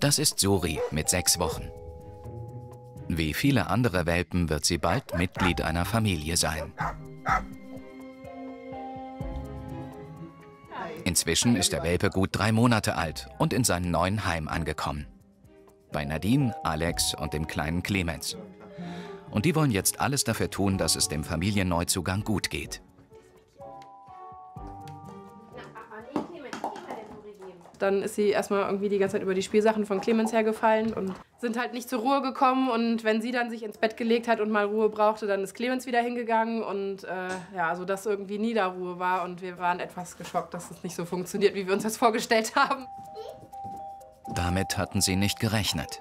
Das ist Suri mit sechs Wochen. Wie viele andere Welpen wird sie bald Mitglied einer Familie sein. Inzwischen ist der Welpe gut drei Monate alt und in seinem neuen Heim angekommen. Bei Nadine, Alex und dem kleinen Clemens. Und die wollen jetzt alles dafür tun, dass es dem Familienneuzugang gut geht. Dann ist sie erstmal irgendwie die ganze Zeit über die Spielsachen von Clemens hergefallen und sind halt nicht zur Ruhe gekommen. Und wenn sie dann sich ins Bett gelegt hat und mal Ruhe brauchte, dann ist Clemens wieder hingegangen. Und äh, ja, so dass irgendwie nie war. Und wir waren etwas geschockt, dass es nicht so funktioniert, wie wir uns das vorgestellt haben. Damit hatten sie nicht gerechnet.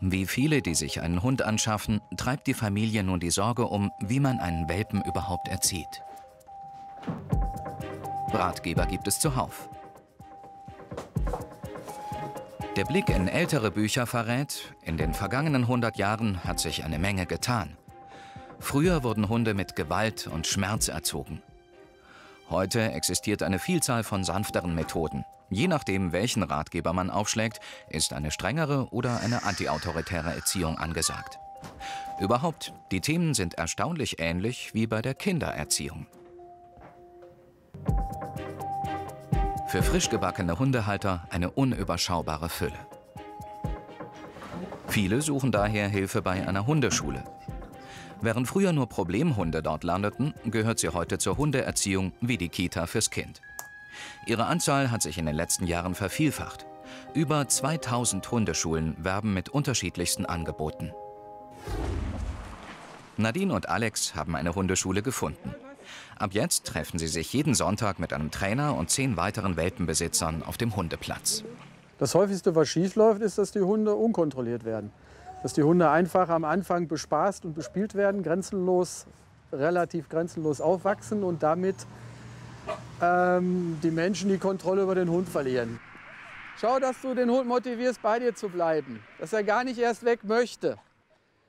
Wie viele, die sich einen Hund anschaffen, treibt die Familie nun die Sorge um, wie man einen Welpen überhaupt erzieht. Ratgeber gibt es zuhauf. Der Blick in ältere Bücher verrät, in den vergangenen 100 Jahren hat sich eine Menge getan. Früher wurden Hunde mit Gewalt und Schmerz erzogen. Heute existiert eine Vielzahl von sanfteren Methoden. Je nachdem, welchen Ratgeber man aufschlägt, ist eine strengere oder eine antiautoritäre Erziehung angesagt. Überhaupt, die Themen sind erstaunlich ähnlich wie bei der Kindererziehung. Für frisch gebackene Hundehalter eine unüberschaubare Fülle. Viele suchen daher Hilfe bei einer Hundeschule. Während früher nur Problemhunde dort landeten, gehört sie heute zur Hundeerziehung wie die Kita fürs Kind. Ihre Anzahl hat sich in den letzten Jahren vervielfacht. Über 2000 Hundeschulen werben mit unterschiedlichsten Angeboten. Nadine und Alex haben eine Hundeschule gefunden. Ab jetzt treffen sie sich jeden Sonntag mit einem Trainer und zehn weiteren Welpenbesitzern auf dem Hundeplatz. Das häufigste, was schiefläuft, ist, dass die Hunde unkontrolliert werden. Dass die Hunde einfach am Anfang bespaßt und bespielt werden, grenzenlos, relativ grenzenlos aufwachsen und damit ähm, die Menschen die Kontrolle über den Hund verlieren. Schau, dass du den Hund motivierst, bei dir zu bleiben, dass er gar nicht erst weg möchte.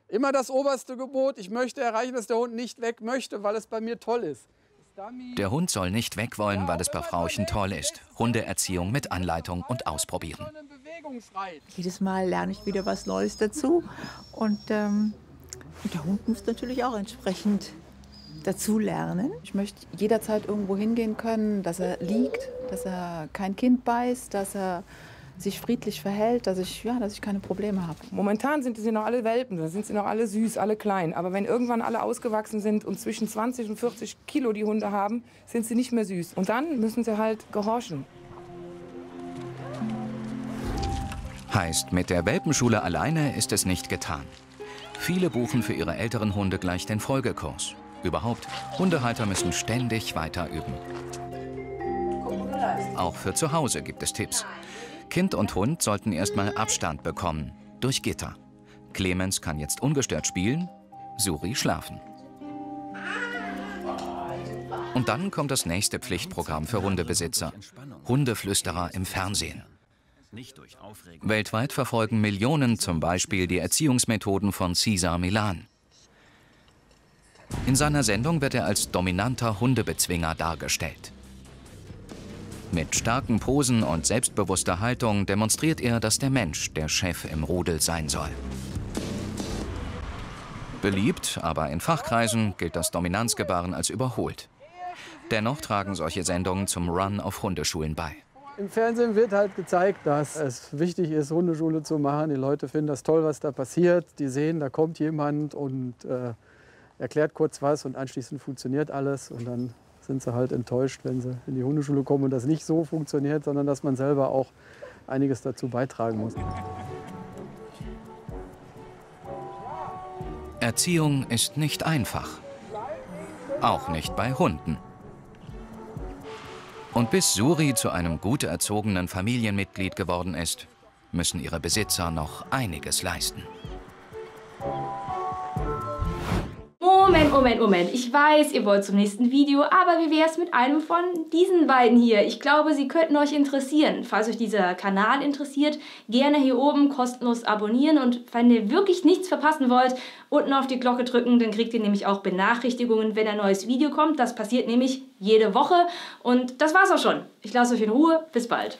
Immer das oberste Gebot, ich möchte erreichen, dass der Hund nicht weg möchte, weil es bei mir toll ist. Der Hund soll nicht weg wollen, weil es bei Frauchen toll ist. Hundeerziehung mit Anleitung und Ausprobieren. Jedes Mal lerne ich wieder was Neues dazu. Und ähm, der Hund muss natürlich auch entsprechend dazu lernen. Ich möchte jederzeit irgendwo hingehen können, dass er liegt, dass er kein Kind beißt, dass er sich friedlich verhält, dass ich, ja, dass ich keine Probleme habe. Momentan sind sie noch alle Welpen, da sind sie noch alle süß, alle klein. Aber wenn irgendwann alle ausgewachsen sind und zwischen 20 und 40 Kilo die Hunde haben, sind sie nicht mehr süß. Und dann müssen sie halt gehorchen. Heißt, mit der Welpenschule alleine ist es nicht getan. Viele buchen für ihre älteren Hunde gleich den Folgekurs. Überhaupt, Hundehalter müssen ständig weiter üben. Auch für zu Hause gibt es Tipps. Kind und Hund sollten erstmal Abstand bekommen, durch Gitter. Clemens kann jetzt ungestört spielen, Suri schlafen. Und dann kommt das nächste Pflichtprogramm für Hundebesitzer. Hundeflüsterer im Fernsehen. Weltweit verfolgen Millionen zum Beispiel die Erziehungsmethoden von Cesar Milan. In seiner Sendung wird er als dominanter Hundebezwinger dargestellt. Mit starken Posen und selbstbewusster Haltung demonstriert er, dass der Mensch der Chef im Rudel sein soll. Beliebt, aber in Fachkreisen gilt das Dominanzgebaren als überholt. Dennoch tragen solche Sendungen zum Run auf Hundeschulen bei. Im Fernsehen wird halt gezeigt, dass es wichtig ist, Hundeschule zu machen. Die Leute finden das toll, was da passiert. Die sehen, da kommt jemand und äh, erklärt kurz was und anschließend funktioniert alles. Und dann sind sie halt enttäuscht, wenn sie in die Hundeschule kommen und das nicht so funktioniert, sondern dass man selber auch einiges dazu beitragen muss. Erziehung ist nicht einfach. Auch nicht bei Hunden. Und bis Suri zu einem gut erzogenen Familienmitglied geworden ist, müssen ihre Besitzer noch einiges leisten. Moment, Moment, Moment. Ich weiß, ihr wollt zum nächsten Video, aber wie wäre es mit einem von diesen beiden hier? Ich glaube, sie könnten euch interessieren. Falls euch dieser Kanal interessiert, gerne hier oben kostenlos abonnieren und wenn ihr wirklich nichts verpassen wollt, unten auf die Glocke drücken, dann kriegt ihr nämlich auch Benachrichtigungen, wenn ein neues Video kommt. Das passiert nämlich jede Woche und das war's auch schon. Ich lasse euch in Ruhe. Bis bald.